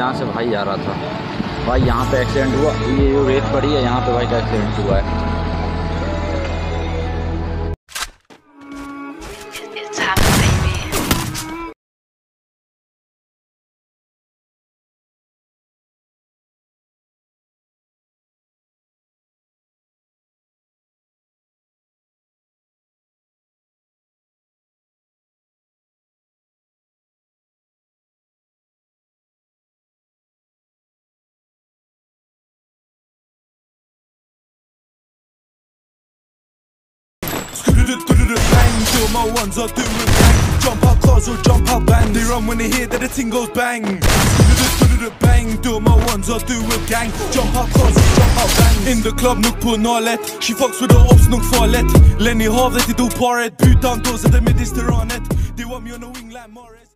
भाई आ रहा था। भाई, यहाँ पे एक्सीडेंट हुआ। ये जो रेत पड़ी है, यहाँ पे भाई का एक्सीडेंट हुआ है। Bang, do my ones, I do it bang. Jump out cars or jump out bang. They run when they hear that the ting goes bang. Bang, do my ones, I do it gang. Jump out cars or jump out bang. In the club, nuk på nalet. She fucks with the ops, nuk farlet. Lenny Havet i do paret. Putan dåser det med disteranet. Det var mjön och wingland Morris.